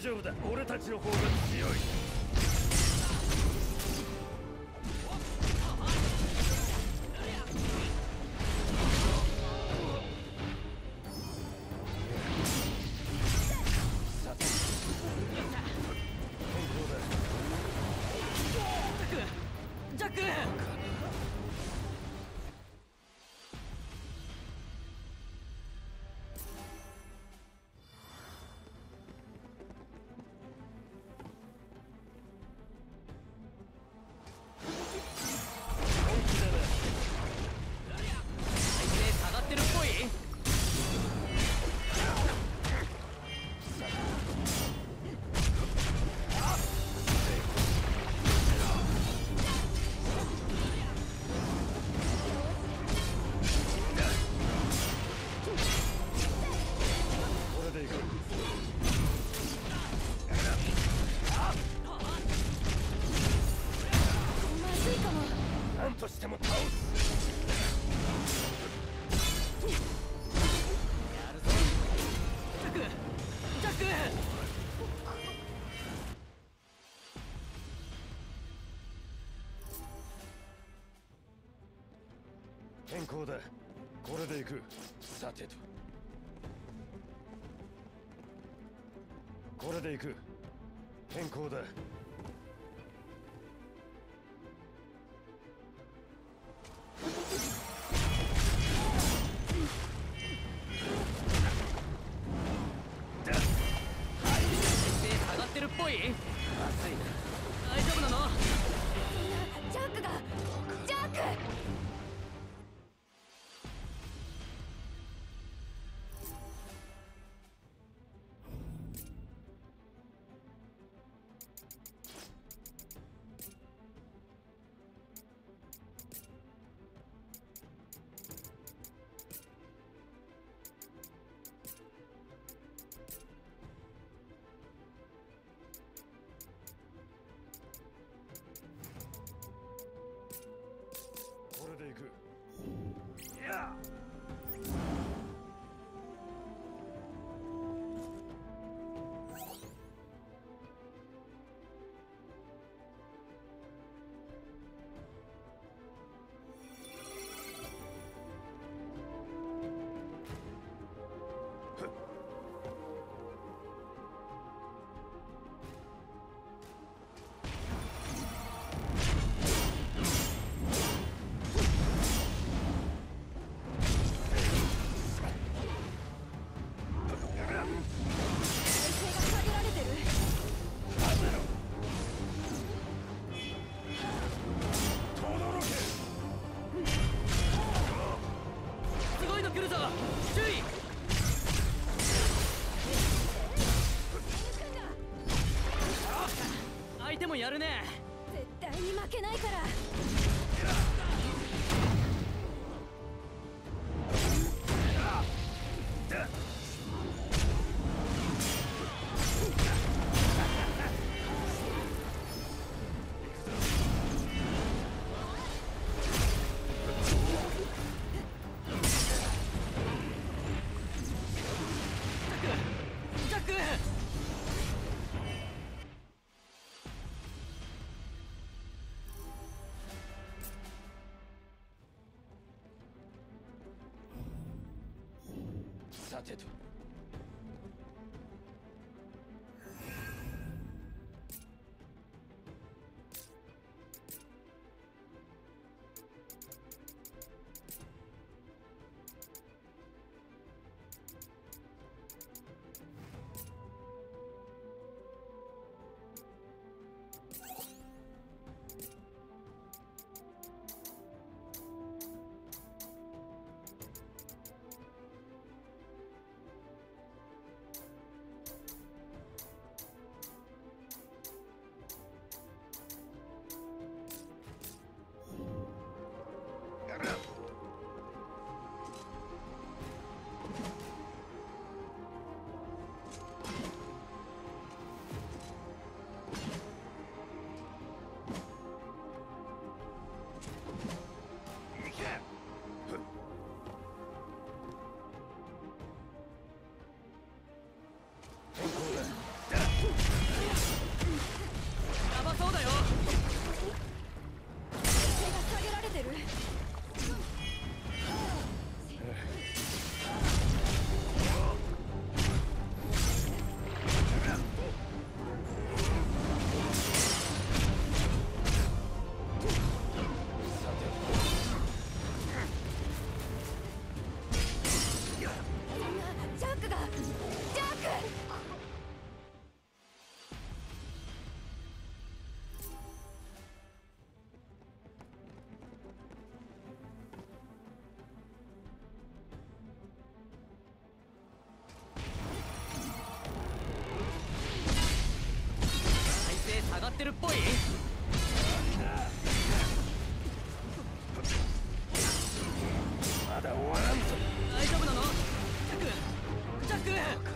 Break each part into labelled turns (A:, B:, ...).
A: 丈夫だ。俺たちの方が強い。しても倒す
B: ジャックジャック
A: 変更だ。これでいく。さてと。これでいく。変更だ。
C: 負けないから。
A: さてと
B: てるっぽい？
A: まだ終わらんぞ。
B: 大丈夫なの？ジャックジャック。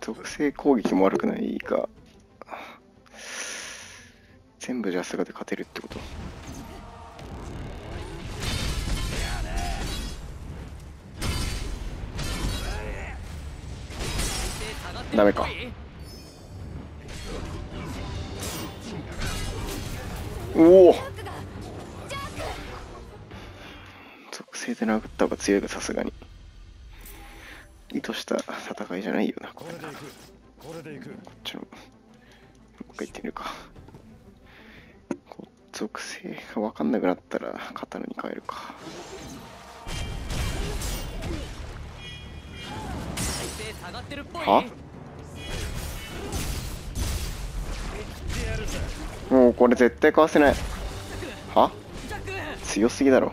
D: 属性攻撃も悪くないが、全部ジャスガで勝てるってこと？ダメか。おお。属性で殴った方が強いがさすがに。意図した戦いじゃないよなこ
A: れ。こ
D: っちのもう一回言ってみるか。属性が分かんなくなったら刀に変えるか。
B: 体勢下がってるっぽい
D: は？もうこれ絶対かわせない。は？強すぎだろ。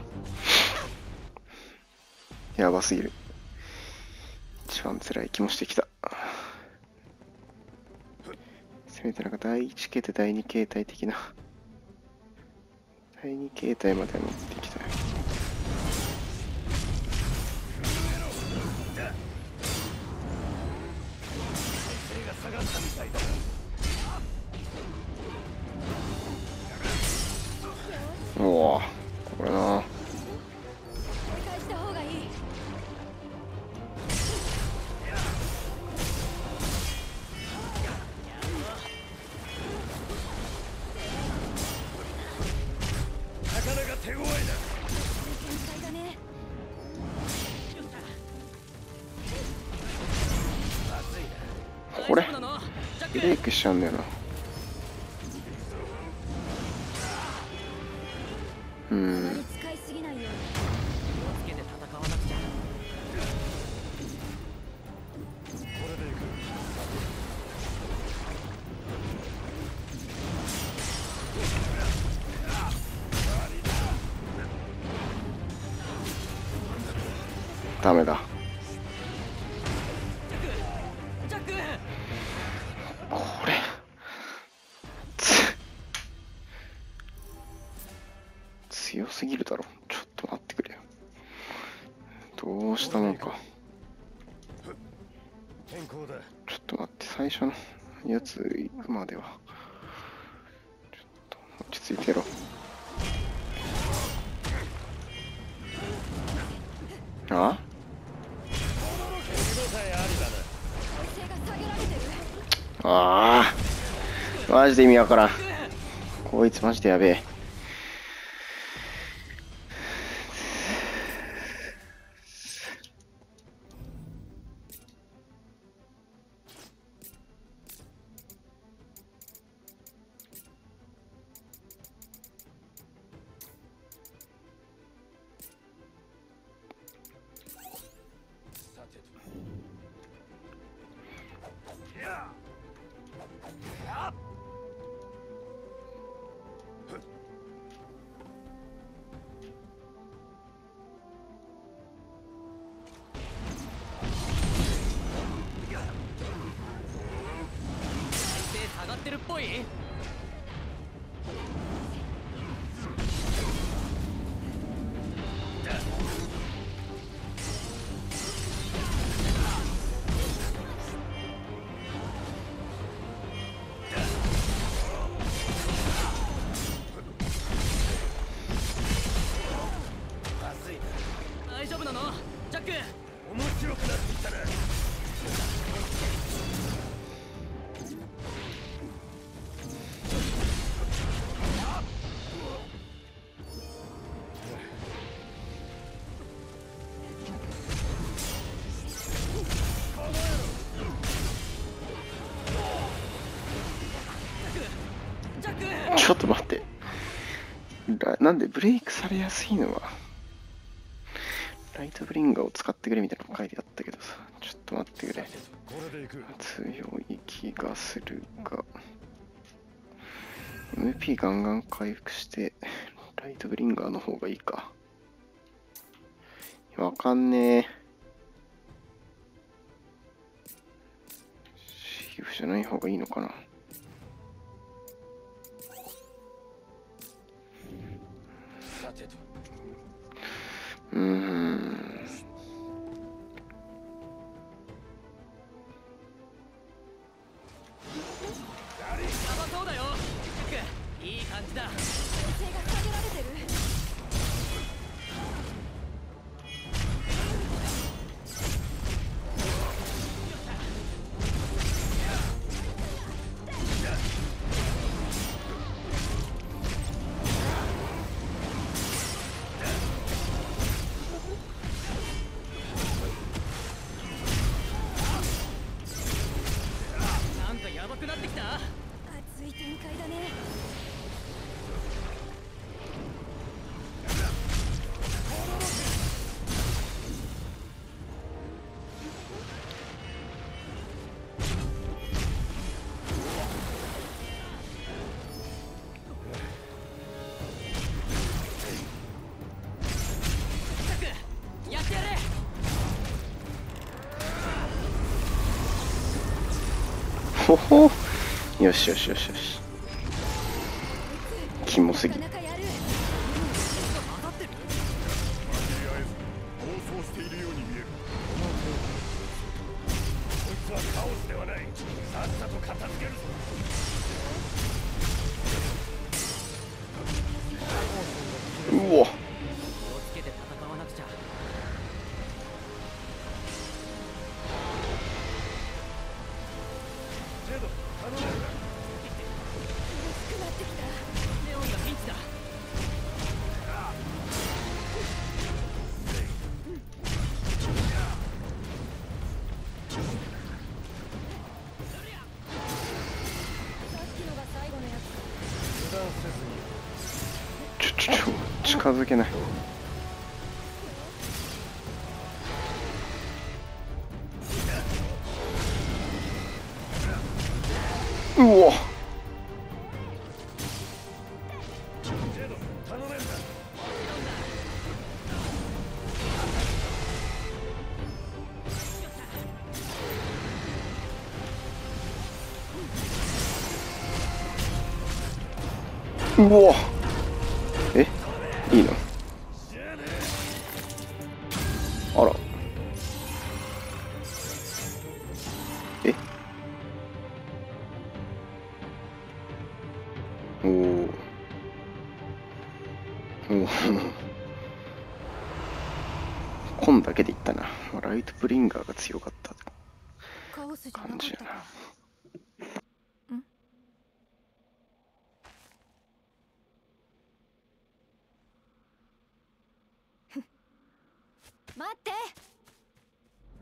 D: やばすぎる。一番辛い気もしてきた。せめてなんか第1形態第2形態的な。第2形態まで持ってきたい
A: 手が下がったみたいだ
D: これな。これ？ブレイクしちゃうんだよな。
C: い
B: く
D: ダメだ。強すぎるだろ。ちょっと待ってくれ。よどうしたもんかちょっと待って最初のやつ行くまでは。ちょっと落ち着いてろあ？
A: あ
D: あ。マジで意味わからん。こいつマジでやべえ ちょっと待って。なんでブレイクされやすいのは、ライトブリンガーを使ってくれみたいなの書いてあったけどさ、ちょっと待ってくれ。強い気がするが、MP ガンガン回復して、ライトブリンガーの方がいいか。わかんねえ。シーフじゃない方がいいのかなほほよしよしよしよし。キモすぎ。近づけない。うわ。うわ。いい
A: な。あ
D: ら。え？おおおおコンだけでいったな。ライトブリンガーが強かった。感じやな。